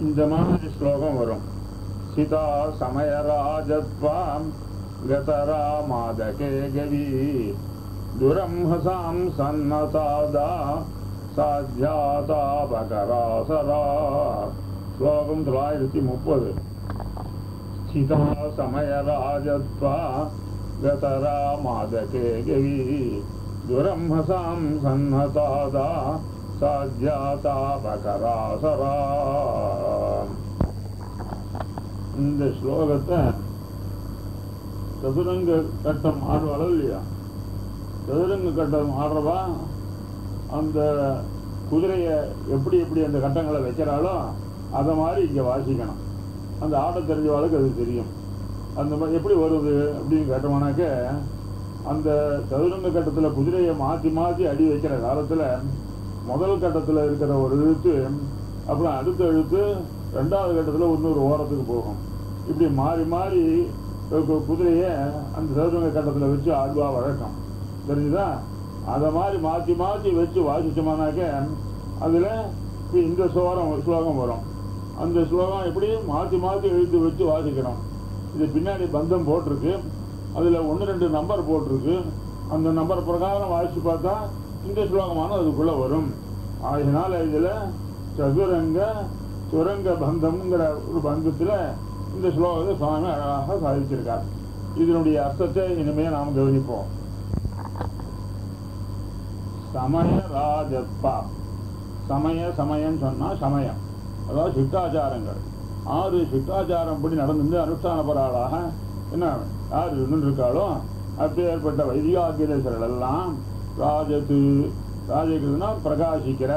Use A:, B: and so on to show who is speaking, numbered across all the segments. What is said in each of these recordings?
A: இந்த மாதிரி ஸ்லோகம் வரும் சிதா சமயராஜத்வாம் கதரா மாதகே கவி துரம்ஹசாம் சன்னதாதா சாத்தியாதா பகராசரா ஸ்லோகம் தொள்ளாயிரத்தி முப்பது சிதா சமயராஜத்வா கதரா மாதகே கவி துரம்ஹசாம் இந்த ஸ்லோகத்தை சதுரங்க கட்டம் ஆடுவாளோ இல்லையா? சதுரங்க கட்டம் ஆடுறவா? அந்த குதிரையை எப்படி எப்படி அந்த கட்டங்களை வைக்கிறாளோ அதை மாதிரி இங்கே வாசிக்கணும். அந்த ஆட தெரிஞ்சவாளுக்கு அது தெரியும். அந்த மாதிரி எப்படி வருது அப்படின்னு கேட்டோம்னாக்க அந்த சதுரங்க கட்டத்தில் குதிரையை மாற்றி மாற்றி அடி வைக்கிற காலத்தில் முதல் கட்டத்தில் இருக்கிற ஒரு இழுத்து அப்புறம் அடுத்த இழுத்து ரெண்டாவது கட்டத்தில் இன்னொரு ஓரத்துக்கு போகும். இப்படி மாறி மாறி குதிரையை அந்த சதுரங்க கட்டத்தில் வச்சு ஆழ்வா வழக்கம். தெரிஞ்சுதா? அதை மாதிரி மாற்றி மாற்றி வச்சு வாசிச்சோம்னாக்க அதில் இந்த சுவாரம் ஸ்லோகம் வரும். அந்த ஸ்லோகம் எப்படி? மாற்றி மாற்றி எழுதி வச்சு வாசிக்கணும். இது பின்னாடி பந்தம் போட்டிருக்கு. அதில் ஒன்று ரெண்டு நம்பர் போட்டிருக்கு. அந்த நம்பர் பிரகாரம் வாசித்து பார்த்தா இந்த ஸ்லோகமான அதுக்குள்ளே வரும் ஆகினால இதில் சதுரங்க சுரங்க பந்தம்ங்கிற ஒரு பந்தத்தில் இந்த ஸ்லோகத்தை சுவாமி அழகாக சாதிச்சிருக்கார். இதனுடைய அர்த்தத்தை இனிமேல் நாம் கவனிப்போம். சமய ராஜப்பா சமய சமயம் சொன்னா சமயம். அதாவது சிட்டாச்சாரங்கள் ஆறு சிட்டாச்சாரம் படி நடந்து அனுஷ்டான என்ன யார் இருக்காளோ அப்பேற்பட்ட வைதிகாக்கிரேசர்கள் எல்லாம் ராஜத்து ராஜகிருதுனா பிரகாசிக்கிற.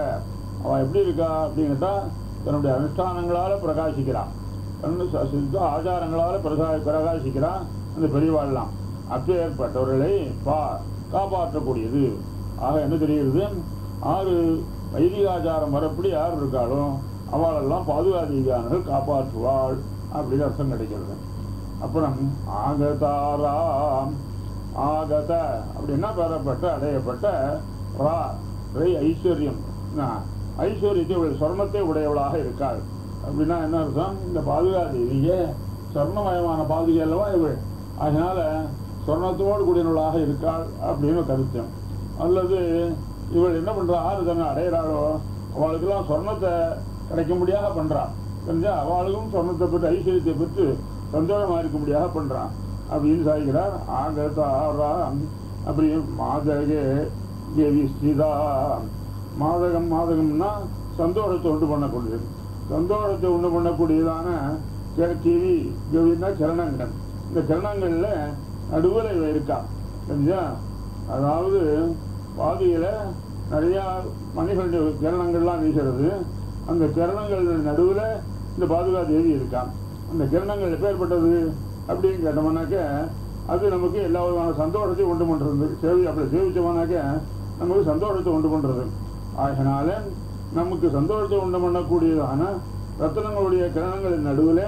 A: அவன் எப்படி இருக்கா அப்படின்னுட்டா தன்னுடைய அனுஷ்டானங்களால் பிரகாசிக்கிறான். தன்னுடைய ஆச்சாரங்களால் பிரகா பிரகாசிக்கிறான். அந்த பெரியவாள்லாம். அப்பேற்பட்டவர்களை பா காப்பாற்றக்கூடியது. ஆக என்ன தெரிகிறது? ஆறு வைதிகாச்சாரம் வரப்படி யார் இருக்காளோ அவளெல்லாம் பாதுகாதிகாரர்கள் காப்பாற்றுவாள் அப்படின்னு அர்த்தம் கிடைக்கிறது. அப்புறம் ஆகதாராம் ஆதத அப்படின்னா பெறப்பட்ட அடையப்பட்ட? ரா ரை ஐஸ்வர்யம். என்ன? ஐஸ்வர்யத்தை உடைய சொர்ணத்தை உடையவளாக இருக்காள். அப்படின்னா என்ன அர்த்தம்? இந்த பாதுகாதேவியே சொர்ணமயமான பாதுகை அல்லவா இவள் அதனால சொர்ணத்தோடு கூடியவளாக இருக்காள் அப்படின்னு கருத்தம் அல்லது இவள் என்ன பண்ணுறா ஆறு தன்னை அடையிறாளோ? அவளுக்கெல்லாம் சொர்ணத்தை கிடைக்க முடியாத பண்ணுறான் தெரிஞ்சா அவளுக்கும் சொர்ணத்தை பெற்று ஐஸ்வர்யத்தை பெற்று சந்தோஷமா இருக்க முடியாத பண்ணுறான் அப்படின்னு சாதிக்கிறார். ஆகதாராம். அப்படியே மாதகே தேவி ஸ்ரீதா மாதகம் மாதகம்னா சந்தோஷத்தை உண்டு பண்ணக்கூடியது. சந்தோஷத்தை உண்டு பண்ணக்கூடியதான கி- கிவி கிவின்னா கிரணங்கள் இந்த சரணங்களில் நடுவில் இவ இருக்கா. சரிஞ்சா அதாவது பாதியில் நிறையா மணிகளுடைய கிரணங்கள்லாம் வீசுறது. அந்த கிரணங்கள் நடுவில் இந்த பாதுகா தேவி இருக்கான் அந்த கிரணங்கள் எப்பேற்பட்டது அப்படின்னு கேட்டோம்னாக்க அது நமக்கு எல்லா விதமான சந்தோஷத்தையும் உண்டு பண்ணுறது சேவை அப்படி சேவிச்சோம்னாக்க நமக்கு சந்தோஷத்தை உண்டு பண்ணுறது ஆகினால நமக்கு சந்தோஷத்தை உண்டு பண்ணக்கூடியதான ரத்தனங்களுடைய கிரணங்களின் நடுவில்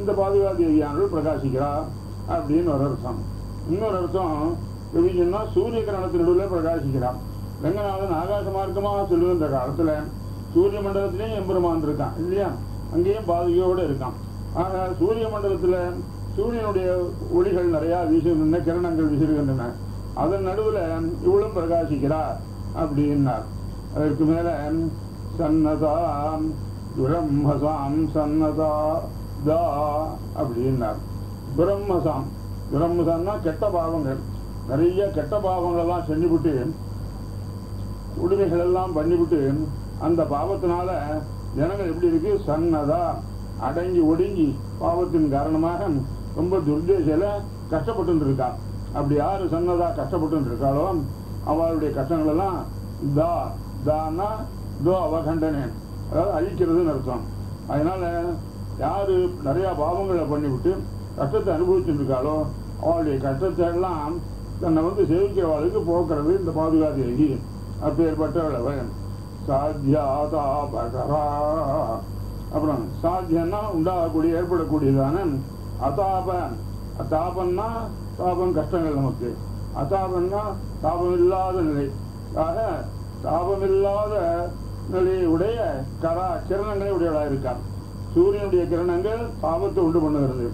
A: இந்த பாதுகா தேவியானவள் பிரகாசிக்கிறார் அப்படின்னு ஒரு அர்த்தம். இன்னொரு அர்த்தம் எப்படின்னா சூரிய கிரணத்தின் நடுவில் பிரகாசிக்கிறான் ரங்கநாதன் ஆகாச மார்க்கமாக சொல்லுகின்ற காலத்தில் சூரிய மண்டலத்திலேயும் எம்பெருமான் இருக்கான் இல்லையா? அங்கேயும் பாதுகையோடு இருக்கான். ஆனால் சூரிய மண்டலத்தில் சூரியனுடைய ஒளிகள் நிறையா வீசுகின்றன கிரணங்கள் வீசுகின்றன. அதன் நடுவில் இவளும் பிரகாசிக்கிறார் அப்படின்னார். அதற்கு மேல சன்னதாம் பிரம்மசாம் சன்னதா தா அப்படின்னார். பிரம்மசாம். துரம்மசாம்னா கெட்ட பாவங்கள். நிறைய கெட்ட பாவங்களெல்லாம் செஞ்சுவிட்டு உடுமைகள் எல்லாம் பண்ணிவிட்டு அந்த பாவத்தினால ஜனங்கள் எப்படி இருக்கு? சன்னதா. அடங்கி ஒடுங்கி பாவத்தின் காரணமாக ரொம்ப துர்தேசையில் கஷ்டப்பட்டு இருக்கா அப்படி யார் சன்னதாக கஷ்டப்பட்டு இருக்காளோ அவளுடைய கஷ்டங்களெல்லாம் தா தானா தோ அவகண்டனே. அதாவது அழிக்கிறதுன்னு அர்த்தம். அதனால் யார் நிறையா பாவங்களை பண்ணிவிட்டு கஷ்டத்தை அனுபவிச்சுட்டு இருக்காளோ அவளுடைய கஷ்டத்தை எல்லாம் தன்னை வந்து சேவிக்கிறவாளுக்கு போக்குறது இந்த பாதுகாதேவி அப்பேற்பட்டவளவன். சாத்தியாதா பகரா அப்புறம் சாத்தியம்னா உண்டாகக்கூடிய ஏற்படக்கூடியதான அதாபன் தாபம்னா தாபம் கஷ்டங்கள் நமக்கு. அதாபம்னா தாபம் இல்லாத நிலை. ஆக தாபமில்லாத நிலையை உடைய கரா கிரணங்களை உடையவளாக இருக்கான் சூரியனுடைய கிரணங்கள் தாபத்தை உண்டு பண்ணுகிறது.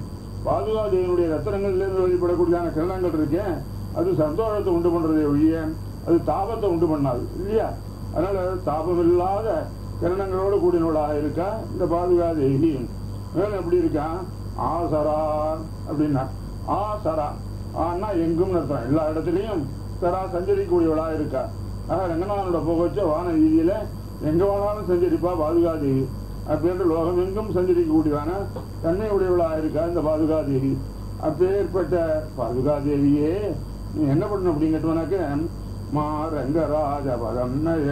A: பாதுகாதேவனுடைய ரத்தனங்கள்லேருந்து வெளிப்படக்கூடியான கிரணங்கள் இருக்கேன் அது சந்தோஷத்தை உண்டு பண்ணுறதே ஒழிய அது தாபத்தை உண்டு பண்ணாது இல்லையா? அதனால் தாபம் இல்லாத கிரணங்களோடு கூடினவளாக இருக்கா இந்த பாதுகாதேவி. மேலும் எப்படி இருக்கான் ஆசரான் அப்படின்னா ஆசரா. ஆனா எங்கும் அர்த்தம். எல்லா இடத்துலையும் சரா சஞ்சரிக்கக்கூடியவளா இருக்கா? ஆக ரங்கநாதனோட புகழ்ச்ச வான வீதியில எங்க வேணாலும் சஞ்சரிப்பா பாதுகாதேவி அப்படின்ற லோகம் எங்கும் சஞ்சரிக்கக்கூடியவான? தன்மை உடையவளா இருக்கா இந்த பாதுகாதேவி அப்பேற்பட்ட பாதுகாதேவியே நீ என்ன பண்ணணும் அப்படின்னு கேட்டோம்னாக்க மா ரங்கராஜ பதம்னய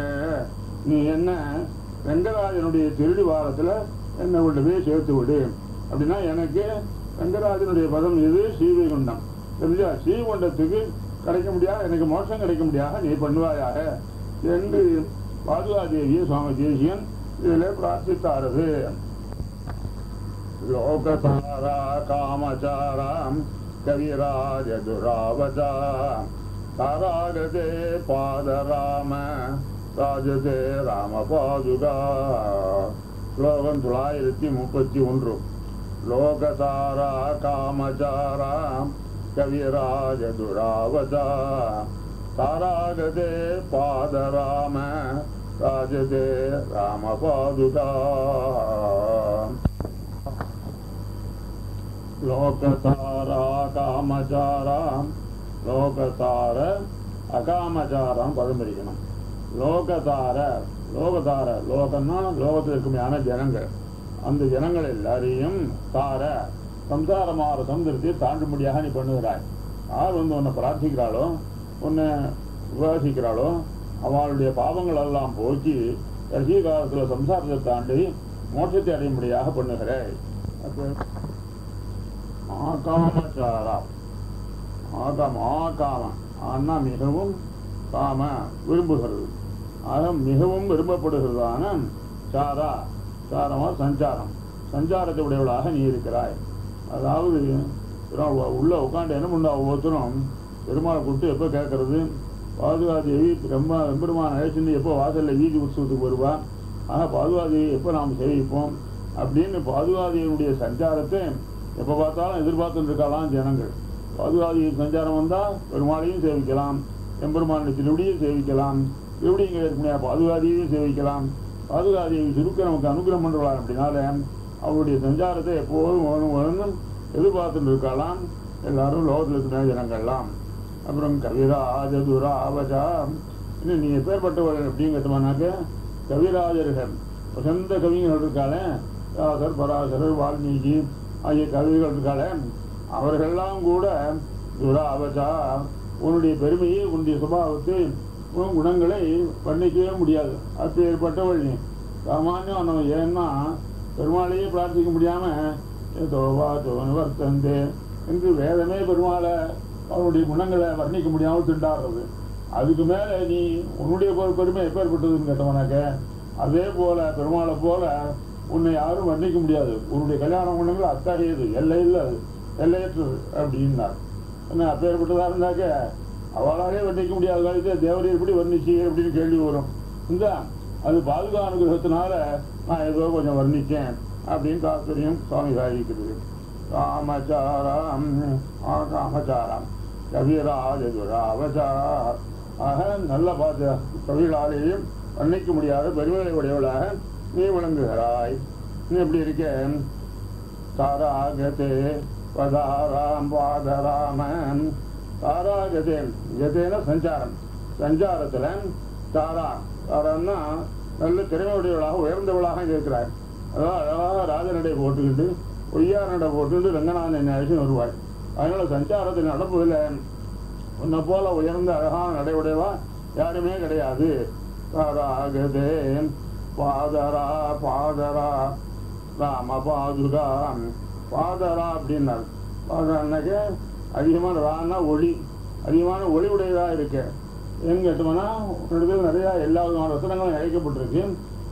A: நீ என்ன ரங்கராஜனுடைய திருடி வாரத்துல என்னை கொண்டு போய் சேர்த்து விடு. அப்படின்னா எனக்கு ரங்கராஜனுடைய பதம் எது? ஸ்ரீவைகுண்டம் தெரிஞ்சா ஸ்ரீகுண்டத்துக்கு கிடைக்க முடியாது எனக்கு மோட்சம் கிடைக்க முடியாது நீ பண்ணுவாயாக? என்று பாதுகாதேவிய சுவாமி தேசியன் இதில் பிரார்த்தித்தாரது. லோகசாரா காமச்சாராம் கவிராஜ துராவதா தாராகதே பாதராம ராஜதே ராம பாதுகா ஸ்லோகம் தொள்ளாயிரத்தி முப்பத்தி ஒன்று. லோகசாரா காமச்சாராம் கவிராஜ துராவதா தாராகதே பாதராம ராஜதே ராம பாதுகா லோகசாரா காமச்சாராம் லோகசார அகாமச்சாரம் பதம் பிரிக்கணும் லோகதார லோகதார லோகம்னா லோகத்தில் இருக்குமையான ஜனங்கள் அந்த ஜனங்கள் எல்லாரையும் தார சம்சாரமாற சமுதிரத்தை தாண்டும்படியாக நீ பண்ணுகிறாய். யார் வந்து உன்னை பிரார்த்திக்கிறாளோ உன்னை உபாசிக்கிறாளோ அவளுடைய பாவங்கள் எல்லாம் போக்கி கடைசி காலத்தில் சம்சாரத்தை தாண்டி மோட்சத்தை அடையும்படியாக பண்ணுகிறாய். ஆகாமச்சாரா? ஆகாம ஆகாம. ஆனா மிகவும் காம விரும்புகிறது. ஆக மிகவும் விரும்பப்படுகிறதான சாரா. சாரமா சஞ்சாரம். சஞ்சாரத்தை உடையவளாக நீ இருக்கிறாய். அதாவது உள்ளே உட்காந்து என்ன பண்ண ஒவ்வொருத்தரும் பெருமாளை கூப்பிட்டு எப்போ கேட்கறது பாதுகாதேவி ரொம்ப எம்பெருமான அழைச்சிருந்து எப்போ வாசலில் வீதி உற்சவத்துக்கு வருவா ஆனால் பாதுகாதேவி எப்போ நாம் சேவிப்போம்? அப்படின்னு பாதுகாதேவியுடைய சஞ்சாரத்தை எப்போ பார்த்தாலும் எதிர்பார்த்துட்டு இருக்கலாம் ஜனங்கள். பாதுகாதேவி சஞ்சாரம் வந்தால் பெருமாளையும் சேவிக்கலாம். எம்பெருமானுடைய திருவடியும் சேவிக்கலாம். திருவடிங்க இருக்கக்கூடிய பாதுகாதேவியும் சேவிக்கலாம். பாதுகாதேவி சுருக்க நமக்கு அனுகிரகம் பண்ணுறாள் அப்படின்னால அவருடைய சஞ்சாரத்தை எப்போதும் வேணும் வேணும் எதிர்பார்த்துட்டு இருக்கலாம் எல்லாரும் லோகத்தில் இருக்கிற ஜனங்கள்லாம். அப்புறம் கவிராஜ ஆபஜா இன்னும் நீ எப்பேற்பட்டவர்கள் அப்படின்னு கேட்டோம்னாக்க கவிராஜர்கள் வசந்த கவிஞர்கள் இருக்காளே. ராசர் பராசரர் வால்மீகி ஆகிய கவிதைகள் இருக்காளே. அவர்களெல்லாம் கூட துராவஜா. உன்னுடைய பெருமையை உன்னுடைய சுபாவத்தை குணங்களை வர்ணிக்கவே முடியாது. அப்பேற்பட்டவள் நீ சாமானியம் நம்ம ஏன்னா பெருமாளையே பிரார்த்திக்க முடியாமல் தோவா தோன் வர்த்தந்தே என்று வேதமே பெருமாளை அவனுடைய குணங்களை வர்ணிக்க முடியாமல் திண்டாடுறது. அதுக்கு மேலே நீ உன்னுடைய பெரு- பெருமை எப்பேற்பட்டதுன்னு கேட்டவனாக்க அதே போல பெருமாளை போல உன்னை யாரும் வர்ணிக்க முடியாது. உன்னுடைய கல்யாண குணங்கள் அத்தகையது. எல்லை இல்லை அது. எல்லையற்றது அப்படின்னார். என்ன அப்பேற்பட்டதாக இருந்தாக்க அவளாலே வர்ணிக்க முடியாத காலத்தில் தேவரை எப்படி வர்ணிச்சு அப்படின்னு கேள்வி வரும். இந்த அது பாதுகா அனுகிரகத்தினால நான் ஏதோ கொஞ்சம் வர்ணிச்சேன் அப்படின்னு தாத்பரியம் சுவாமி சாதிக்கிறது. காமச்சாரம் ஆ காமச்சாரம் ஆக நல்ல பார்த்த தொழிலாளையும் வர்ணிக்க முடியாத பெருமை உடையவளாக நீ விளங்குகிறாய். நீ எப்படி இருக்க? தாராகதே பதாராம் பாதராமன். தாரா ஜதேன் கதேன சஞ்சாரம். சஞ்சாரத்துல தாரா. தாரான்னா நல்ல திறமையுடையவளாக உயர்ந்தவளாக இருக்கிறார் அதாவது அழகாக ராஜநடை போட்டுக்கிட்டு பொய்யார் நடை போட்டுக்கிட்டு ரங்கநாதன் அழைச்சி வருவாள் அதனால சஞ்சாரத்தில் நடப்பதில் உன்னை போல உயர்ந்த அழகான நடையுடையவா யாருமே கிடையாது. தாராகதே பாதரா பாதரா. ராம பாதுகா பாதரா அப்படின்னார். பாதரான்னாக்க அதிகமான ரான்னா ஒளி. அதிகமான ஒளி உடையதாக இருக்கு. ஏன்னு கேட்டோம்னா உன்னிடத்தில் நிறையா எல்லா விதமான வசனங்களும் இழைக்கப்பட்டிருக்கு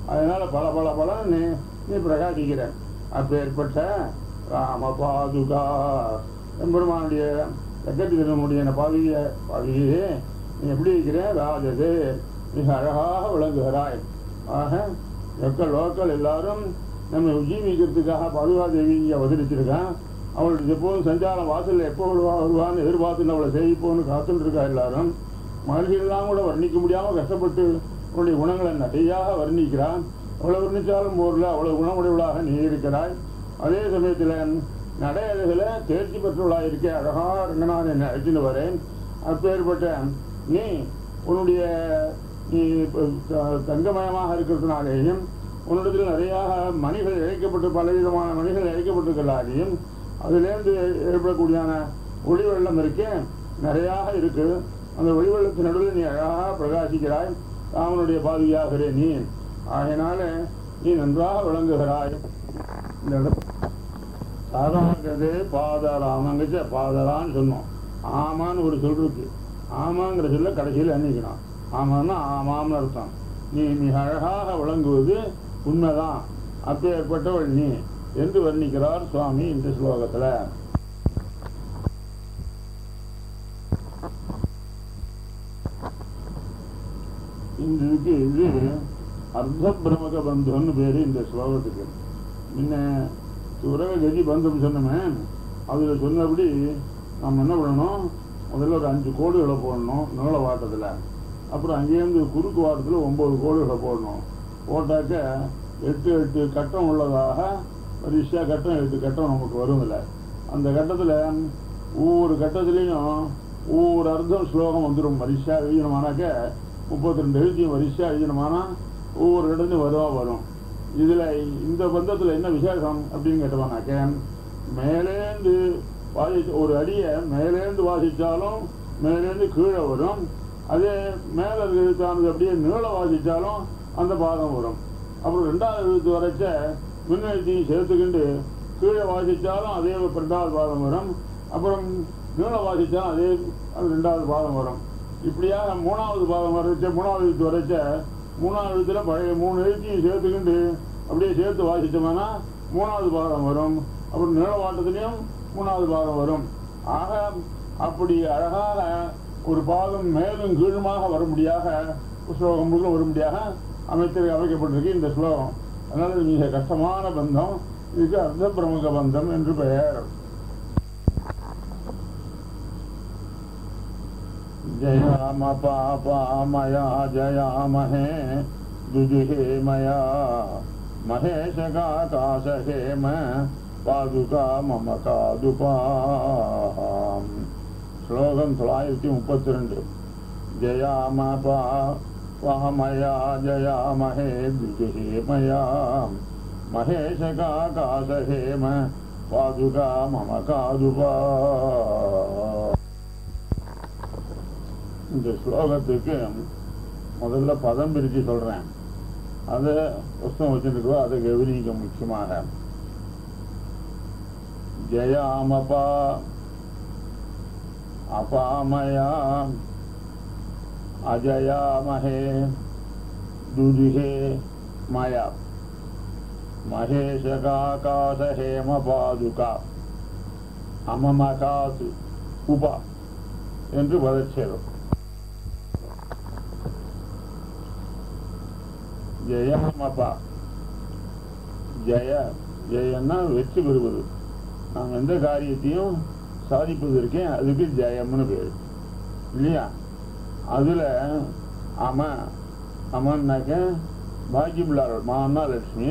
A: அதனால் பல பல பல நீ நீ பிரகாசிக்கிற. அப்பேற்பட்ட ராம பாதுகா எம்பெருமானுடைய செக்கட்டிகளுடைய பாவிய பாவியே நீ எப்படி இருக்கிற? ராஜது மிக அழகாக விளங்குகிறாய். ஆக மக்கள் லோக்கல் எல்லாரும் நம்ம உஜீவிக்கிறதுக்காக பாதுகாதேவி இங்கே அவதரிச்சிருக்கான். அவளுடைய எப்போதும் சஞ்சாரம் வாசல்ல எப்போ வருவா வருவான்னு எதிர்பார்த்து அவளை சேவிப்போன்னு காத்துட்டு இருக்கா எல்லாரும். மகிழ்ச்சியெல்லாம் கூட வர்ணிக்க முடியாமல் கஷ்டப்பட்டு அவளுடைய குணங்களை நிறையாக வர்ணிக்கிறான். அவ்வளோ வர்ணித்தாலும் போரில் அவ்வளோ குணமுடையவளாக நீ இருக்கிறாய். அதே சமயத்துல நடையழகுல தேர்ச்சி பெற்றவளாக இருக்கே அழகா ரங்கநாதன் என்னை அழைச்சிட்டு வரேன். அப்பேற்பட்ட நீ உன்னுடைய நீ த- தங்கமயமாக இருக்கிறதுனாலேயும் உன்னிடத்தில் நிறைய மணிகள் இழைக்கப்பட்டு பலவிதமான மணிகள் இழைக்கப்பட்டிருக்கிறதாலேயும் அதுலேருந்து ஏற்படக்கூடியான ஒளி வெள்ளம் நிறையாக இருக்கு. அந்த ஒளிவெள்ளத்தின் நடுவில் நீ அழகாக பிரகாசிக்கிறாய். ராமனுடைய பாதுகாகிறே நீ. ஆகையினால நீ நன்றாக விளங்குகிறாய். இந்த சாதாரணது பாதராமங்கச்ச பாதரான்னு சொன்னோம். ஆமான்னு ஒரு சொல் இருக்கு. ஆமாங்கிற சொல்ல கடைசியில் எண்ணிக்கணும் ஆமான்னா ஆமாம்னு அர்த்தம். நீ மிக அழகாக விளங்குவது உண்மைதான். அப்பேற்பட்டவள் நீ. என்று வர்ணிக்கிறார் சுவாமி இந்த ஸ்லோகத்தில். இதுக்கு இது அர்த்த பிரமக பந்தம்னு பேரு இந்த ஸ்லோகத்துக்கு. முன்ன உரக கதி பந்தம் சொன்னோமே அதில் சொன்னபடி நம்ம என்ன பண்ணணும்? முதல்ல ஒரு அஞ்சு கோடுகளை போடணும் நீள வாட்டத்தில். அப்புறம் அங்கேருந்து குறுக்கு வாட்டத்தில் ஒம்பது கோடுகளை போடணும். போட்டாக்க எட்டு எட்டு கட்டம் உள்ளதாக வரிசையாக கட்டம் எட்டு கட்டம் நமக்கு வரும்ல. அந்த கட்டத்தில் ஒவ்வொரு கட்டத்துலேயும் ஒவ்வொரு அர்த்தம் ஸ்லோகம் வந்துடும் வரிசையாக எழுதினமானாக்க முப்பத்தி ரெண்டு எழுதியும் வரிசையாக எழுதினமானா ஒவ்வொரு இடத்துலையும் வருவா வரும். இதில் இந்த பந்தத்தில் என்ன விசேஷம் அப்படின்னு கேட்டோம்னாக்க மேலேந்து வாசி ஒரு அடியை மேலேந்து வாசித்தாலும் மேலேந்து கீழே வரும். அதே மேலே எழுத்தானது அப்படியே நீள வாசித்தாலும் அந்த பாதம் வரும். அப்புறம் ரெண்டாவது எழுத்து வரைச்ச முன்னெழுத்தையும் சேர்த்துக்கிண்டு கீழே வாசித்தாலும் அதே ரெண்டாவது பாதம் வரும். அப்புறம் மேலே வாசித்தாலும் அதே ரெண்டாவது பாதம் வரும். இப்படியாக மூணாவது பாதம் வரைச்ச மூணாவது எழுத்து வரைச்ச மூணாவது எழுத்துல பழைய மூணு எழுத்தையும் சேர்த்துக்கிண்டு அப்படியே சேர்த்து வாசித்தோம்னா மூணாவது பாதம் வரும். அப்புறம் நீளவாட்டத்திலையும் மூணாவது பாதம் வரும். ஆக அப்படி அழகாக ஒரு பாதம் மேலும் கீழுமாக வரும்படியாக ஸ்லோகம் முழுக்க வரும்படியாக அமைச்சர் அமைக்கப்பட்டிருக்கு இந்த ஸ்லோகம். அதனால இது மிக கஷ்டமான பந்தம் இதுக்கு அர்த்த பிரமுக பந்தம் என்று பெயர் जयाम पापामया जयामहे दुजुहे मया महेशगाकाशहेम पादुका मम कादुपाम् ஸ்லோகம் தொள்ளாயிரத்தி முப்பத்தி ரெண்டு ஜயாம பா பாமயா ஜயாமஹே துஜுஹே மயா மகேஷகாகாசஹேம பாதுகா மம காதுபா இந்த ஸ்லோகத்துக்கு முதல்ல பதம் பிரித்து சொல்கிறேன் அதை புஸ்தகம் வச்சுருக்கோ அதை கவனிக்க முக்கியமாக. ஜெயாமபா அபாமயா அஜயாமஹே துதுஹே மயா மகேஷகாகாசஹேம பாதுகா அமமகாது உபா என்று பதச்சேரும் ஜெயமபா ஜெய ஜெயன்னா வெற்றி பெறுவது. நாம் எந்த காரியத்தையும் சாதிப்பதற்கே அதுக்கு ஜெயம்னு பேர். இல்லையா? அதில் அம அமன்னாக்க பாக்கியம் மா மான்னா லட்சுமி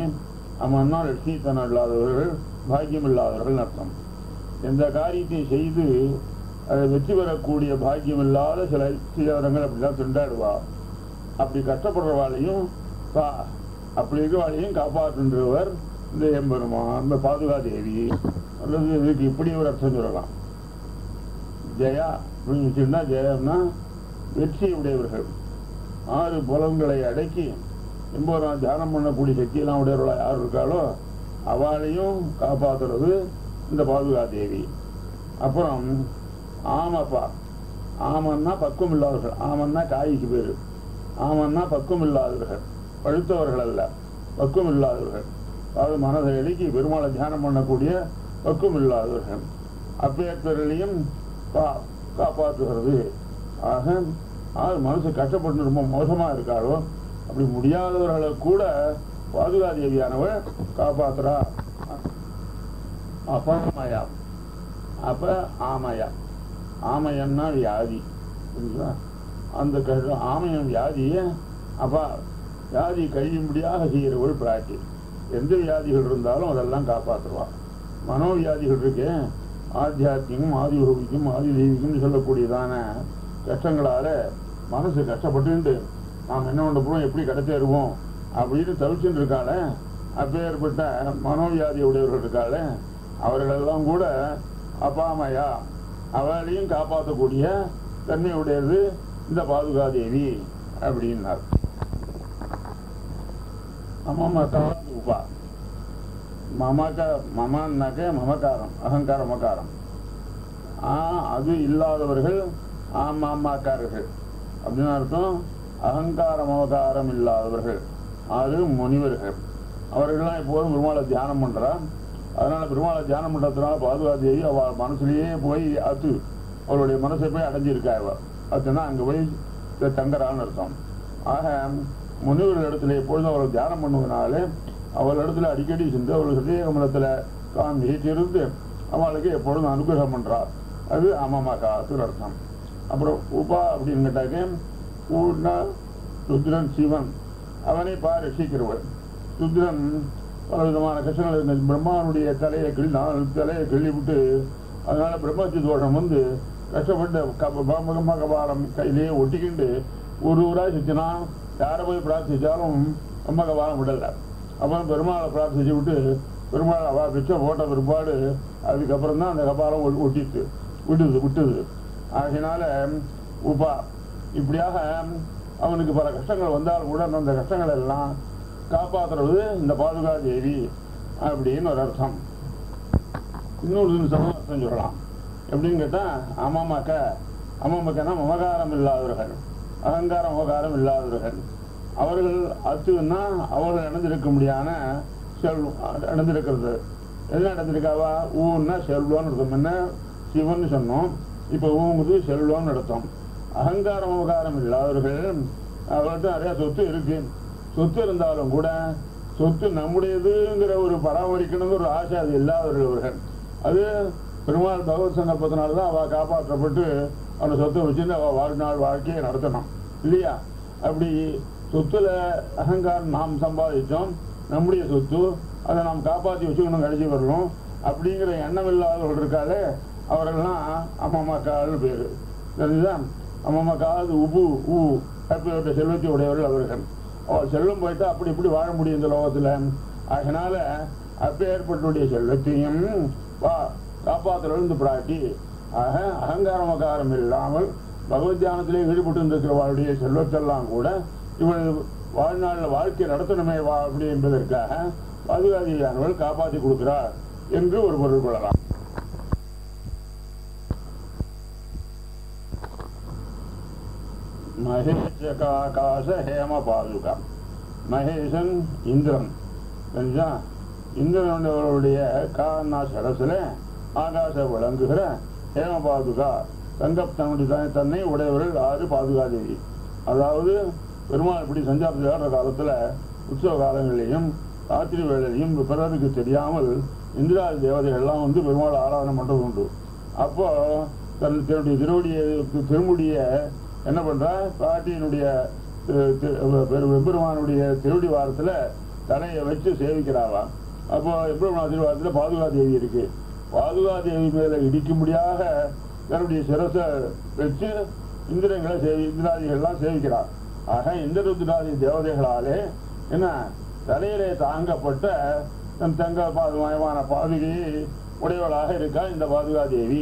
A: அமன்னா லட்சுமி தனம் இல்லாதவர்கள் பாக்கியம் இல்லாதவர்கள் அர்த்தம். எந்த காரியத்தையும் செய்து அதை வெற்றி பெறக்கூடிய பாக்கியம் இல்லாத சில சிலவரங்கள் அப்படிதான் திண்டாடுவா. அப்படி கஷ்டப்படுறவாளையும் அப்படி இருக்கிறவாளையும் காப்பாற்றுன்றவர் இந்த எம்பெருமான் இந்த பாதுகா தேவி அல்லது இதுக்கு இப்படி ஒரு அர்த்தம் சொல்லலாம். ஜெயா அப்படின்னு வச்சுருந்தா ஜெயம்னா வெற்றி உடையவர்கள் ஆறு புலன்களை அடக்கி எம்போரான் தியானம் பண்ணக்கூடிய சக்தியெல்லாம் உடையவர்களா யார் இருக்காளோ அவளையும் காப்பாற்றுறது இந்த பாதுகா தேவி. அப்புறம் ஆமப்பா. ஆமன்னா பக்குவம் இல்லாதவர்கள். ஆமன்னா காய்க்கு பேர். ஆமன்னா பக்குவம் இல்லாதவர்கள். பழுத்தவர்கள் அல்ல. பக்குவம் இல்லாதவர்கள். அதாவது மனதை எழுக்கி பெருமாளை தியானம் பண்ணக்கூடிய பக்குவம் இல்லாதவர்கள். அப்பேற்பர்களையும் கா காப்பாற்றுகிறது ஆக ஆள் மனசு கஷ்டப்பட்டு ரொம்ப மோசமாக இருக்காளோ அப்படி முடியாதவர்களை கூட பாதுகா தேவியானவள் காப்பாத்துறா. ஆமையா? அப்ப ஆமையா? ஆமையன்னா வியாதி? அந்த கஷ்டம் ஆமையம் வியாதியை அப்பா வியாதி கழியும்படியாக செய்கிறவள் பிராட்டி. எந்த வியாதிகள் இருந்தாலும் அதெல்லாம் காப்பாற்றுவா மனோவியாதிகள் இருக்கு. ஆத்தியாத்மிகம் ஆதி யோகிக்கும் ஆதி சொல்லக்கூடியதான கஷ்டங்களால மனசு கஷ்டப்பட்டு நாம் என்ன பண்ண போறோம் எப்படி கிடைச்சேருவோம் அப்படின்னு தவிச்சுட்டு இருக்காள. அப்பேற்பட்ட மனோவியாதி உடையவர்கள் இருக்காள அவர்களெல்லாம் கூட அப்பாமையா அவளையும் காப்பாற்றக்கூடிய தன்மையுடையது இந்த பாதுகாதேவி அப்படின்னார். மம உபா மமக மமன்னாக்க மமகாரம் அகங்கார மகாரம் அது இல்லாதவர்கள் ஆமாமாக்காரர்கள். அப்படின்னு அர்த்தம் அகங்கார மமகாரம் இல்லாதவர்கள் அது முனிவர்கள். அவர்கள்லாம் எப்போதும் பெருமாளை தியானம் பண்ணுறா அதனால பெருமாளை தியானம் பண்ணுறதுனால பாதுகாதேவி அவள் மனசுலேயே போய் அத்து அவளுடைய மனசை போய் அடைஞ்சிருக்கா இவள் அதுனா அங்கே போய் தங்குறான்னு அர்த்தம். ஆக முனிவர்கள் இடத்துல எப்பொழுதும் அவளை தியானம் பண்ணுவதனால அவள் இடத்துல அடிக்கடி சென்று அவள் ஹிருதயகமலத்துல தான் வீட்டிலிருந்து அவளுக்கு எப்பொழுதும் அனுகிரகம் பண்ணுறா அது அம்மா காத்து அர்த்தம். அப்புறம் உபா அப்படின்னு கேட்டாக்க ஊன்னா ருத்ரன் சிவன். அவனை பா ரசிக்கிறவள் ருத்ரன் பல விதமான கஷ்டங்கள் இருந்தது பிரம்மானுடைய தலையை கிள்ளி நாலு தலையை கிள்ளி விட்டு அதனால பிரம்மத்தி தோஷம் வந்து கஷ்டப்பட்டு பிரம்ம கபாலம் கையிலேயே ஒட்டிக்கிண்டு ஒரு ஊராக சித்தினா யாரை போய் பிரார்த்திச்சாலும் பிரம்ம கபாலம் விடல. அப்புறம் பெருமாளை பிரார்த்திச்சு விட்டு பெருமாளை அவா பிச்சை போட்ட பிற்பாடு அதுக்கப்புறம் தான் அந்த கபாலம் ஒட்டிட்டு விட்டுது விட்டுது. ஆகையினால உபா இப்படியாக அவனுக்கு பல கஷ்டங்கள் வந்தாலும் கூட அந்த கஷ்டங்கள் எல்லாம் காப்பாத்துறது இந்த பாதுகா தேவி அப்படின்னு ஒரு அர்த்தம். இன்னொரு அர்த்தம் சொல்லலாம். எப்படின்னு கேட்டா அம்மாமாக்க அம்மாமாக்கன்னா மமகாரம் இல்லாதவர்கள் அகங்காரம் மமகாரம் இல்லாதவர்கள். அவர்கள் அத்துன்னா அவர்கள் நடந்திருக்க முடியாத செல்வம் நடந்திருக்கிறது என்ன நடந்திருக்காவா ஊன்னா செல்வம்னு அர்த்தம். என்ன? சிவன் சொன்னோம். இப்போ ஊங்குது செல்வம்னு நடத்தும். அகங்கார அகாரம் இல்லாதவர்கள் அவர்கிட்ட நிறைய சொத்து இருக்கு. சொத்து இருந்தாலும் கூட சொத்து நம்முடையதுங்கிற ஒரு பராமரிக்கணுங்கிற ஒரு ஆசை அது இல்லாதவர்கள் அவர்கள் அது பெருமாள் பகவத் சங்கப்பத்தினால தான் அவள் காப்பாற்றப்பட்டு அந்த சொத்தை வச்சுருந்து அவள் வாழ்நாள் வாழ்க்கையை நடத்தணும். இல்லையா? அப்படி சொத்துல அகங்காரம் நாம் சம்பாதிச்சோம் நம்முடைய சொத்து அதை நாம் காப்பாற்றி வச்சுக்கணும் கடைசி வரணும். அப்படிங்கிற எண்ணம் இல்லாதவர்கள் இருக்காலே அவரெல்லாம் அம்மா கால்னு பேர். சரிதான் அம்மா காது உபு ஊ அப்படிப்பட்ட செல்வத்தை உடையவர்கள் அவர்கள். அவர் செல்வம் போயிட்டா அப்படி இப்படி வாழ முடியும் இந்த லோகத்தில். அதனால அப்பேற்பட்டுடைய செல்வத்தையும் வா காப்பாற்றுறது பிராட்டி. ஆக அகங்காரமகாரம் இல்லாமல் பகவத் தியானத்திலே ஈடுபட்டு இருந்திருக்கிறவாளுடைய செல்வத்தெல்லாம் கூட இவள் வாழ்நாளில் வாழ்க்கை நடத்தணுமே வா அப்படி என்பதற்காக பாதுகாதியானவள் காப்பாற்றி கொடுக்கிறார் என்று ஒரு பொருள் கொள்ளலாம். மகேஷகாகாச ஹேம பாதுகா மகேசன் இந்திரன். தெரிஞ்சா இந்திரனுடைய கான்னா சரசுல ஆகாச விளங்குகிற ஹேம பாதுகா தங்கத்தனுடைய தன்னை- தன்னை உடையவர்கள் ஆறு பாதுகாதேவி. அதாவது பெருமாள் இப்படி சஞ்சாரத்தில் காலத்தில் உற்சவ காலங்களிலையும் ராத்திரி வேளையிலையும் பிறருக்கு தெரியாமல் இந்திராதி தேவதைகள்லாம் வந்து பெருமாள் ஆராதனை பண்ணுறது உண்டு அப்போ தன் தன்னுடைய திருவடியை திருமுடிய என்ன பண்ணுறா பாட்டியினுடைய தி- தி- பெரு- திருவடி தலையை வச்சு சேவிக்கிறாளாம் அப்போ எம்பெருமான் திருவாரத்தில் பாதுகா தேவி இருக்கு. பாதுகா தேவி மேல இடிக்கும்படியாக தன்னுடைய சிரசை வச்சு இந்திரங்களை சேவி இந்திராதிகள்லாம் சேவிக்கிறார் ஆக இந்திரருத்ராதி தேவதைகளாலே என்ன? தலையிலே தாங்கப்பட்ட தன் தங்க பாதுமயமான பாதுகையை உடையவளாக இருக்கா இந்த பாதுகா தேவி.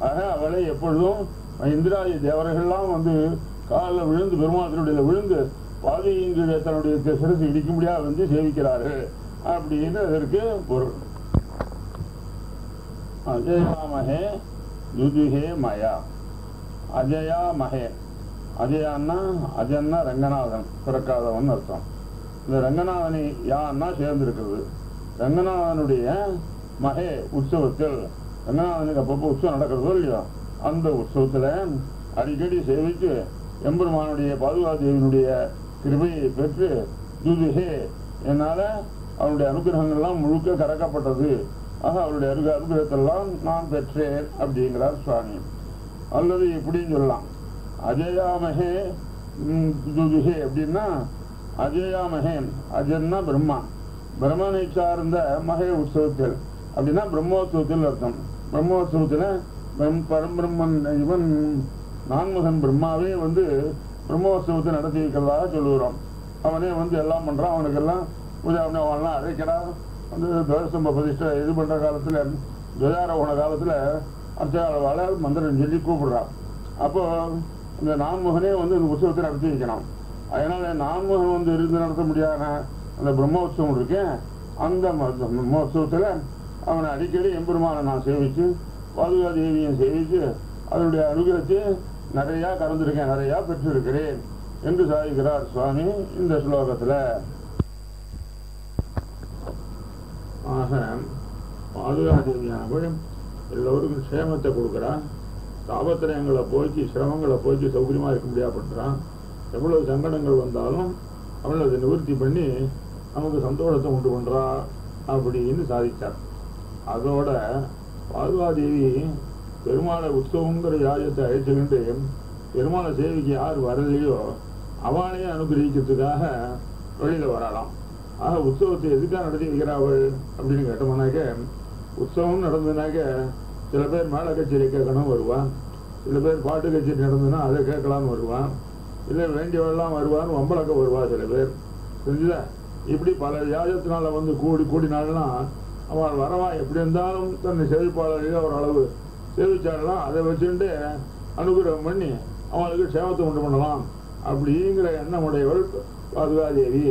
A: ஆக அவளை எப்பொழுதும் இந்திராதி தேவர்கள்லாம் வந்து காலில் விழுந்து பெருமாத்தினுடைய விழுந்து பாதுகையின் தன்னுடைய சிரசு இடிக்கும்படியாக வந்து சேவிக்கிறார்கள். அப்படின்னு அதற்கு பொருள். அஜயாமகே யுதுகே மயா. அஜயா மகே அஜயான்னா அஜன்னா ரங்கநாதன் பிறக்காதவன் அர்த்தம். இந்த ரங்கநாதனை யான்னா சேர்ந்திருக்கிறது. ரங்கநாதனுடைய மகே உற்சவத்தில் ரங்கநாதனுக்கு அப்பப்போ உற்சவம் நடக்கிறதோ இல்லையோ? அந்த உற்சவத்தில் அடிக்கடி சேவித்து எம்பெருமானுடைய பாதுகாதேவியினுடைய கிருபையை பெற்று துதுகே என்னால் அவருடைய அனுகிரகங்கள்லாம் முழுக்க கறக்கப்பட்டது. ஆக அவருடைய அருக அனுகிரகத்தெல்லாம் நான் பெற்றேன் அப்படிங்கிறார் சுவாமி. அல்லது இப்படின்னு சொல்லலாம். அஜயாமகே ம், துதுகே அப்படின்னா அஜயாமகே அஜன்னா பிரம்மா. பிரம்மனை சார்ந்த மகே உற்சவத்தில் அப்படின்னா பிரம்மோத்சவத்தில் அர்த்தம். பிரம்மோத்சவத்தில் பரம்பிரம்மன் இவன் நான்முகன் பிரம்மாவே வந்து பிரம்மோத்சவத்தை நடத்தி வைக்கிறதாக சொல்லுகிறோம். அவனே வந்து எல்லாம் பண்ணுறான் அவனுக்கெல்லாம் பூஜை பண்ணி அவன்லாம் அழைக்கிறான். வந்து துவசம்ப பிரதிஷ்டை இது பண்ணுற காலத்தில் துவயாரோகண காலத்தில் அர்ச்சகால மந்திரம் சொல்லி கூப்பிடுறான். அப்போ இந்த நான்முகனே வந்து இந்த உற்சவத்தை நடத்தி வைக்கணும். அதனால நான்முகன் வந்து இருந்து நடத்த முடியாத அந்த பிரம்மோத்சவம் இருக்கேன் அந்த பிரம்மோத்சவத்தில் அவனை அடிக்கடி எம்பெருமானை நான் சேவிச்சு பாதுகா தேவியை சேவிச்சு அதனுடைய அனுகிரத்தை நிறையா கறந்துருக்கேன் நிறையா பெற்றிருக்கிறேன் என்று சாதிக்கிறார் சுவாமி இந்த ஸ்லோகத்துல. ஆக பாதுகா தேவியானவள் எல்லோருக்கும் சேமத்தை கொடுக்குறான். தாபத்திரயங்களை போய்ச்சி சிரமங்களை போய்ச்சி சௌகரியமா இருக்க முடியா பண்றான். எவ்வளவு சங்கடங்கள் வந்தாலும் அவள் அதை நிவர்த்தி பண்ணி நமக்கு சந்தோஷத்தை உண்டு பண்ணுறா அப்படின்னு சாதித்தார் அதோட பார்வாதேவி பெருமாளை உற்சவங்கிற யாகத்தை அழைச்சுக்கிண்டு பெருமாளை சேவிக்கு யார் வரலையோ அவளையே அனுகிரகிக்கிறதுக்காக வெளியில் வரலாம் ஆக உற்சவத்தை எதுக்காக நடத்தி வைக்கிறாள் அப்படின்னு கேட்டோம்னாக்க உற்சவம் நடந்ததுனாக்க சில பேர் மேலே கச்சேரி கேட்கணும் வருவான். சில பேர் பாட்டு கச்சேரி நடந்ததுன்னா அதை கேட்கலான்னு வருவான். இல்லை வேண்டியவெல்லாம் வருவான்னு வம்பளக்க வருவா சில பேர். புரிஞ்சுதா? இப்படி பல வியாஜத்தினால வந்து கூடி கூடினாலாம் அவள் வரவா எப்படி இருந்தாலும் தன்னை செழிப்பாளர்கள் ஒரு அளவு. சேவிச்சாலாம் அதை வச்சுட்டு அனுகிரகம் பண்ணி அவளுக்கு சேவத்தை உண்டு பண்ணலாம். அப்படிங்கிற எண்ணம் உடையவள் பாதுகாதேவி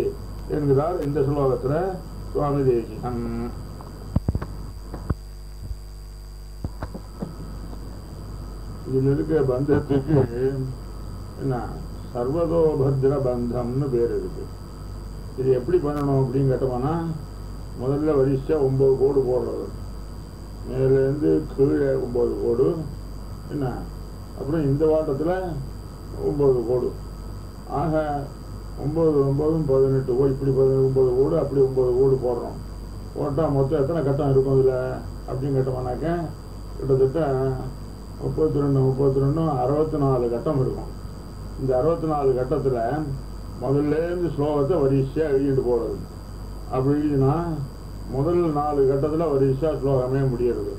A: என்கிறார் இந்த ஸ்லோகத்தில் சுவாமி தேசிகன் இதில் இருக்கிற பந்தத்துக்கு என்ன? சர்வதோபத்ர பந்தம்னு பேர் இருக்கு. இது எப்படி பண்ணணும் அப்படின்னு கேட்டோம்னா முதல்ல வரிசை ஒன்பது கோடு போடுறது. மேலேருந்து கீழே ஒம்பது கோடு. என்ன? அப்புறம் இந்த வாட்டத்தில் ஒம்பது கோடு. ஆக ஒம்பது ஒம்பதும் பதினெட்டு கோடு. இப்படி பதினெட்டு ஒம்பது கோடு அப்படி ஒம்பது கோடு போடுறோம். போட்டால் மொத்தம் எத்தனை கட்டம் இருக்கும் இதில்? அப்படின்னு கேட்டோம்னாக்க கிட்டத்தட்ட முப்பத்தி ரெண்டு முப்பத்தி ரெண்டும் அறுபத்தி நாலு கட்டம் இருக்கும். இந்த அறுபத்தி நாலு கட்டத்தில் முதல்லேருந்து ஸ்லோகத்தை வரிசையாக எழுதிட்டு போடுறது அப்படின்னா முதல் நாலு கட்டத்தில் வரிசையாக ஸ்லோகமே முடியறது.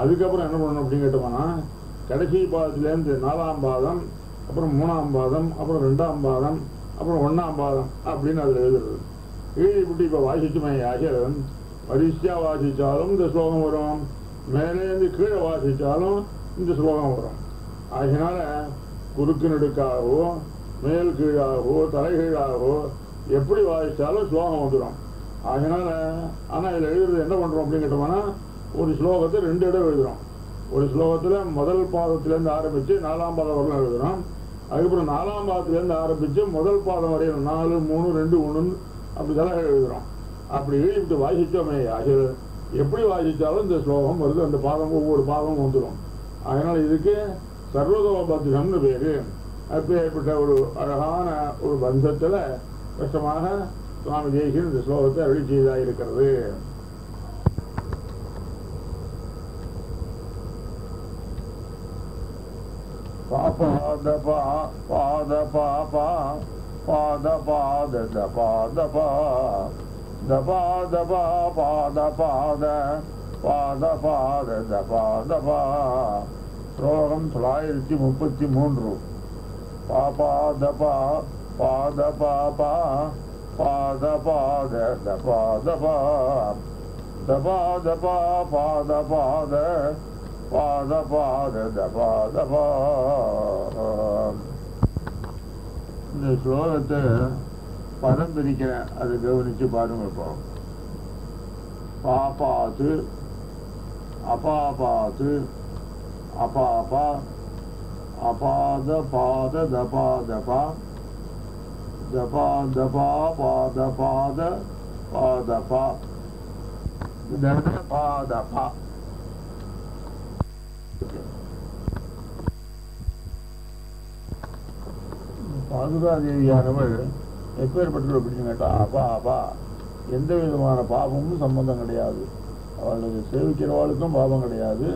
A: அதுக்கப்புறம் என்ன பண்ணணும் அப்படின்னு கேட்டோம்னா கடைசி பாதத்துலேருந்து நாலாம் பாதம் அப்புறம் மூணாம் பாதம் அப்புறம் ரெண்டாம் பாதம் அப்புறம் ஒன்றாம் பாதம் அப்படின்னு அதில் எழுதுறது. எழுதிவிட்டு இப்போ வாசிச்சுமே ஆகியவன் வரிசையாக வாசித்தாலும் இந்த ஸ்லோகம் வரும். மேலேருந்து கீழே வாசித்தாலும் இந்த ஸ்லோகம் வரும். அதனால் குறுக்கு நெடுக்காகவோ மேல் கீழாகவோ தலைகீழாகவோ எப்படி வாசித்தாலும் ஸ்லோகம் வந்துடும் அதனால ஆனால் இதில் எழுதுறது என்ன பண்ணுறோம் அப்படின்னு கேட்டோம்னா ஒரு ஸ்லோகத்தை ரெண்டு இடம் எழுதுறோம். ஒரு ஸ்லோகத்தில் முதல் பாதத்திலேருந்து ஆரம்பித்து நாலாம் பாதம் வரலாம் எழுதுறோம். அதுக்கப்புறம் நாலாம் பாதத்திலேருந்து ஆரம்பித்து முதல் பாதம் வரையும் நாலு மூணு ரெண்டு ஒன்றுன்னு அப்படி தலைகள் எழுதுறோம். அப்படி எழுதிட்டு வாசித்தோமே ஆகிய எப்படி வாசித்தாலும் இந்த ஸ்லோகம் வருது. அந்த பாதம் ஒவ்வொரு பாதமும் வந்துடும். அதனால இதுக்கு சர்வதோபத்திரம்னு பேரு. அப்பேற்பட்ட ஒரு அழகான ஒரு பந்தத்துல கஷ்டமாக சுவாமி தேசியன் இந்த ஸ்லோகத்தை அருளி செய்ததாக இருக்கிறது? பாத பாத பாபா பாத பாத பாத பா பாத பா பாத பாத பாத பாத பாத பா ஸ்லோகம் தொள்ளாயிரத்தி முப்பத்தி மூன்று. பாபாத பா பாத பாபா பாத பாத த பாத பா த பாத பா பாத பாத பாத பாத த பாத பா இந்த ஸ்லோகத்தை பதம் பிரிக்கிறேன் அதை கவனிச்சு பாருங்க இப்போ பாபாத்து அபாபாத்து அபாபா அபாத பாத தபாதபா தபாதபா பாத பாத பாதபா பாதபா பாதுகாதேவியானவள் எப்பேற்பட்டவள் அப்படின்னு கேட்டால் அப்பா அப்பா எந்த விதமான பாபமும் சம்பந்தம் கிடையாது. அவளுக்கு சேவிக்கிறவாளுக்கும் பாபம் கிடையாது.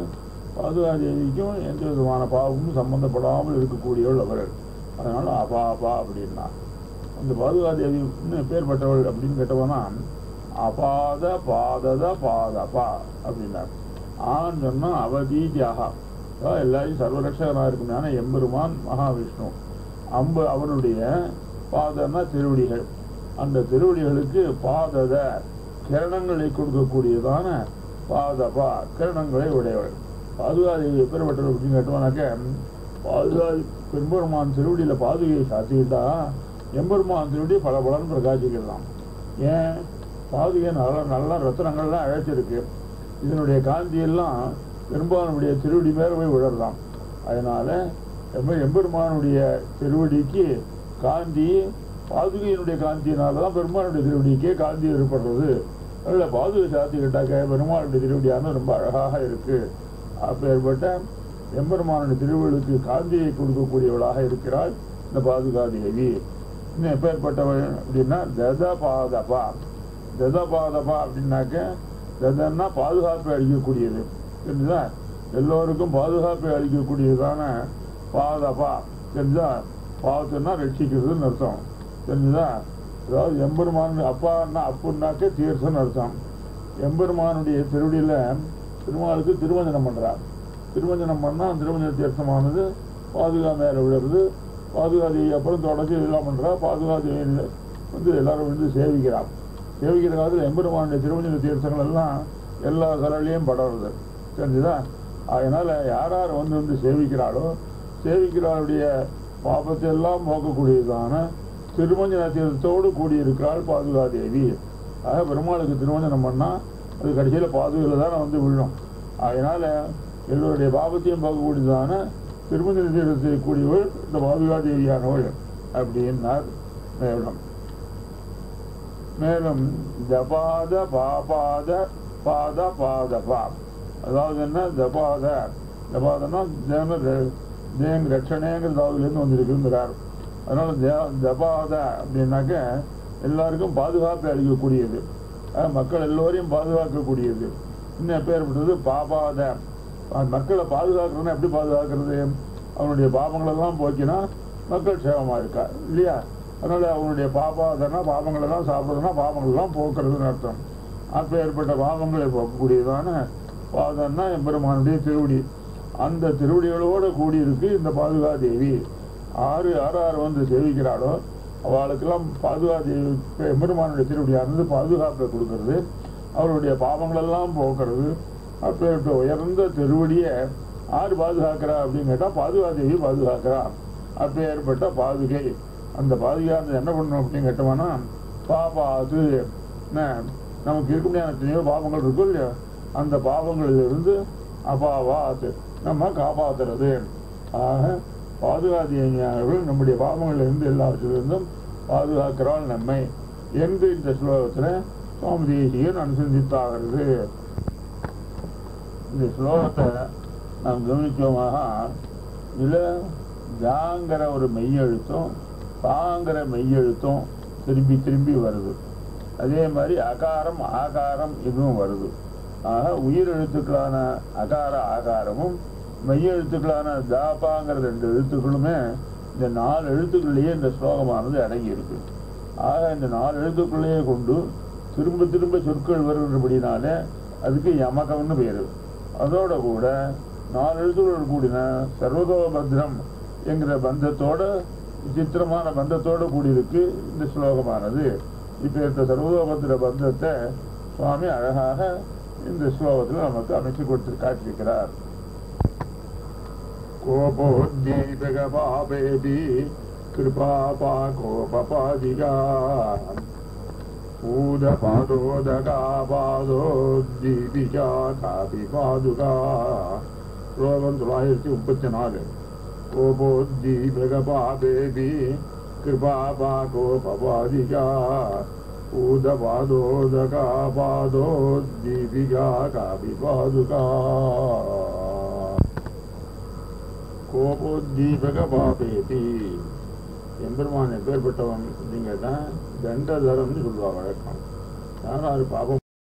A: பாதுகாதேவிக்கும் எந்த விதமான பாபமும் சம்பந்தப்படாமல் இருக்கக்கூடியவள் அவர்கள் அதனால அப்பா அப்பா அப்படின்னா. அந்த பாதுகாதேவி பேர் பெற்றவள் அப்படின்னு கேட்டவனா அபாத பாதத பாதபா அப்படின்னார். ஆன்னு சொன்னா அவதீதியாக. எல்லாரையும் சர்வரட்சகனாக இருக்குமான எம்பெருமான் மகாவிஷ்ணு. அம்பு அவருடைய பாதன்னா திருவடிகள். அந்த திருவடிகளுக்கு பாதத கிரணங்களை கொடுக்கக்கூடியதான பாதபா கிரணங்களை உடையவள் பாதுகாதேவி எப்பேற்பட்டவள் அப்படின்னு கேட்டோம்னாக்க பாதுகாதி பெரும்பெருமான் திருவடியில் பாதுகையை சாத்திக்கிட்டா எம்பெருமானத்தினுடைய திருவடி பல பலன் பிரகாசிக்கலாம். ஏன்? பாதுகை நல்ல நல்ல ரத்தனங்கள்லாம் அழைச்சிருக்கு. இதனுடைய காந்தியெல்லாம் பெரும்பாலனுடைய திருவடி மேல போய் விழறலாம் அதனால எம்ப எம்பெருமானுடைய திருவடிக்கு காந்தி பாதுகையினுடைய காந்தியினால தான் பெருமானுடைய திருவடிக்கே காந்தி ஏற்படுறது. அதில் பாதுகை சாத்திக்கிட்டாக்க பெருமானுடைய திருவடியானது ரொம்ப அழகாக இருக்குது அப்பேற்பட்ட எம்பெருமானுடைய திருவள்ளுக்கு காந்தியை கொடுக்கக்கூடியவளாக இருக்கிறாள் இந்த பாதுகாதேவி. இன்னும் எப்பேற்பட்டவள் அப்படின்னா ததபாதபா ததபாதபா அப்படின்னாக்க ததன்னா பாதுகாப்பை அளிக்கக்கூடியது. தெரிஞ்சுதா? எல்லோருக்கும் பாதுகாப்பை அளிக்கக்கூடியதான பாதபா. தெரிஞ்சா பாவத்துன்னா ரட்சிக்கிறதுன்னு அர்த்தம். தெரிஞ்சுதா? அதாவது எம்பெருமான் அப்பான்னா அப்புன்னாக்க தீர்த்தம்னு அர்த்தம். எம்பெருமானுடைய திருவடியில் திருமாலுக்கு திருவஞ்சனம் பண்ணுறார் திருவஞ்சனம் பண்ணால் திருவஞ்சன தீர்த்தமானது பாதுகா மேலே விழுறது பாதுகாதேவி அப்புறம் தொடச்சி இதெல்லாம் பண்ணுறா பாதுகாதேவி வந்து எல்லாரும் வந்து சேவிக்கிறான் சேவிக்கிற காலத்தில் எம்பெருமானுடைய திருவஞ்சன தீர்த்தங்கள் எல்லாம் எல்லா கலர்லேயும் படருது தெரிஞ்சுதா? அதனால் யார் யார் வந்து வந்து சேவிக்கிறாளோ சேவிக்கிறாளுடைய பாபத்தை எல்லாம் போக்கக்கூடியதான திருமஞ்சன தீர்த்தத்தோடு கூடியிருக்கிறாள் பாதுகாதேவி. ஆக பெருமாளுக்கு திருமஞ்சனம் பண்ணால் அது கடைசியில் பாதுகையில் தானே வந்து விழும். அதனால் எல்லோருடைய பாபத்தையும் பார்க்கக்கூடியதான திருமஞ்சன தீர்த்தத்தை செய்யக்கூடியவர் இந்த பாதுகாதேவியானவள் அப்படின்னார் மேலும். மேலும் ஜபாத பாபாத பாத பாத பா. அதாவது என்ன? தபாத தபாதனா தேங்க தேங்க ரட்சணேங்கிற தாவுலேருந்து வந்திருக்குங்கிறார். அதனால ஜ- ஜபாத அப்படின்னாக்க எல்லாருக்கும் பாதுகாப்பை அளிக்கக்கூடியது. மக்கள் எல்லோரையும் பாதுகாக்கக்கூடியது. இன்னும் எப்பேற்பட்டது பாபாத. மக்களை பாதுகாக்கிறதுனா எப்படி பாதுகாக்கிறது? அவனுடைய பாவங்களெல்லாம் போக்கினா மக்கள் சேவமாக இருக்கா இல்லையா? அதனால அவனுடைய பாபாதனா தான் சாப்பிட்றதுனா பாவங்களெல்லாம் போக்குறதுன்னு அர்த்தம். அப்போ ஏற்பட்ட பாவங்களை போக்கக்கூடியதான பாதம்னா எம்பெருமானுடைய திருவடி. அந்த திருவடிகளோடு கூடியிருக்கு இந்த பாதுகாதேவி. ஆறு யார் ஆறு வந்து சேவிக்கிறாளோ அவளுக்கெல்லாம் பாதுகாதேவி எம்பெருமானுடைய திருவடியானது பாதுகாப்பை கொடுக்கறது. அவருடைய பாவங்களெல்லாம் போக்குறது. அப்பேற்பட்ட உயர்ந்த திருவடியை ஆறு பாதுகாக்கிறா அப்படின்னு கேட்டால் பாதுகாதேவி பாதுகாக்கிறா. அப்பேற்பட்ட பாதுகை. அந்த பாதுகாத்து என்ன பண்ணணும் அப்படின்னு கேட்டோம்னா பாபாது என்ன நமக்கு இருக்க முடியாத எத்தனையோ பாவங்கள் இருக்கும் இல்லையா அந்த பாவங்களிலிருந்து அது. நம்ம காப்பாத்துறது. ஆக பாதுகாதியவர்கள் நம்முடைய பாவங்களிலிருந்து எல்லாவற்றிலிருந்தும் பாதுகாக்கிறாள் நம்மை என்று இந்த ஸ்லோகத்தில் சுவாமி தேசியன் அனுசந்தித்தாகிறது இந்த ஸ்லோகத்தை நாம் கவனிச்சோமாக இதில் ஜாங்கிற ஒரு மெய்யெழுத்தும் பாங்கிற மெய்யெழுத்தும் திரும்பி திரும்பி வருது. அதே மாதிரி அகாரம் ஆகாரம் இதுவும் வருது. ஆக உயிர் எழுத்துக்களான அகார ஆகாரமும் மெய்யெழுத்துக்களான தாபாங்கிற ரெண்டு எழுத்துக்களுமே இந்த நாலு எழுத்துக்கள்லேயே இந்த ஸ்லோகமானது அடங்கி இருக்கு. ஆக இந்த நாலு எழுத்துக்களையே கொண்டு திரும்ப திரும்ப சொற்கள் வருகின்றபடினாலே அதுக்கு யமகம்னு பேர். அதோட கூட நாலு எழுத்துக்கள் கூடின சர்வதோபத்ரம் என்கிற பந்தத்தோட விசித்திரமான பந்தத்தோடு கூடியிருக்கு இந்த ஸ்லோகமானது. இப்போ இந்த சர்வதோபத்திர பந்தத்தை சுவாமி அழகாக இந்த ஸ்லோகத்தில் நமக்கு அமைச்சு கொடுத்து காட்டியிருக்கிறார். கோபோத்தீபகபாபேதி கிருபாபா கோபபாதிகா பூதபாதோதகாபாதோத்தீபிகா காபி பாதுகா ஸ்லோகம் தொள்ளாயிரத்தி முப்பத்தி நாலு கோபோத்தீபகபாபேதி கிருபாபா கோபபாதிகா பூதபாதோதகாபாதோத்தீபிகா காபி பாதுகா கோபோத்தீபக பாபேதி எம்பெருமான் எப்பேற்பட்டவன் அப்படின்னு தான் தண்டதரம்னு சொல்லுவாள் வழக்கம். யாராரு பாபம்